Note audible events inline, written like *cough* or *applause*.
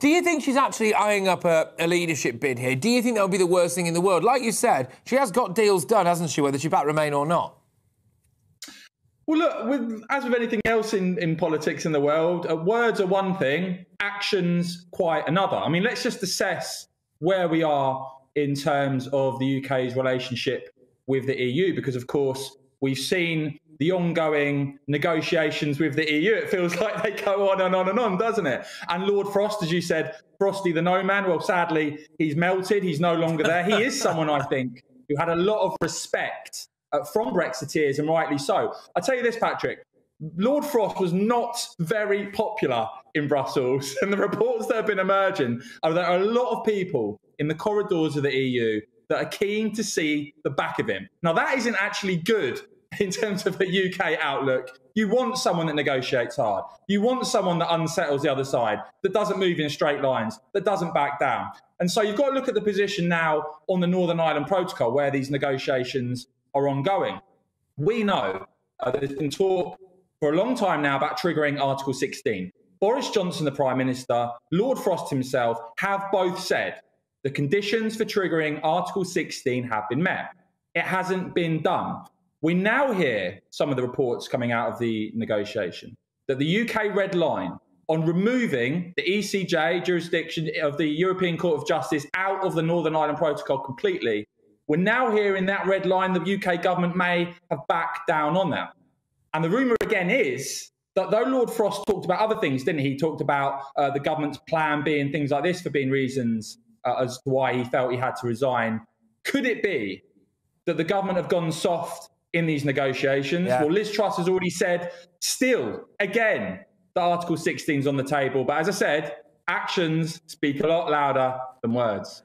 Do you think she's actually eyeing up a, a, leadership bid here? Do you think that would be the worst thing in the world? Like you said, she has got deals done, hasn't she, whether she back Remain or not? Well, look, with, as with anything else in, in politics in the world, uh, words are one thing, actions quite another. I mean, let's just assess where we are in terms of the UK's relationship with the EU, because of course we've seen the ongoing negotiations with the EU. It feels *laughs* like they go on and on and on, doesn't it? And Lord Frost, as you said, Frosty the No Man, well, sadly, he's melted. He's no longer there. He is someone, I think, who had a lot of respect uh, from Brexiteers, and rightly so. I tell you this, Patrick. Lord Frost was not very popular in Brussels, *laughs* and the reports that have been emerging are that there are a lot of people in the corridors of the EU that are keen to see the back of him. Now, that isn't actually good *laughs* in terms of a UK outlook. You want someone that negotiates hard. You want someone that unsettles the other side, that doesn't move in straight lines, that doesn't back down. And so you've got to look at the position now on the Northern Ireland Protocol, where these negotiations are ongoing. We know uh, there's been talk for a long time now about triggering Article 16. Boris Johnson, the Prime Minister, Lord Frost himself have both said the conditions for triggering Article 16 have been met. It hasn't been done. We now hear some of the reports coming out of the negotiation that the UK red line on removing the ECJ jurisdiction of the European Court of Justice out of the Northern Ireland Protocol completely. We're now hearing that red line the UK government may have backed down on that. And the rumour again is that though Lord Frost talked about other things, didn't he? He talked about uh, the government's plan B and things like this for being reasons uh, as to why he felt he had to resign. Could it be that the government have gone soft in these negotiations? Yeah. Well, Liz Truss has already said, still, again, the Article 16 is on the table. But as I said, actions speak a lot louder than words.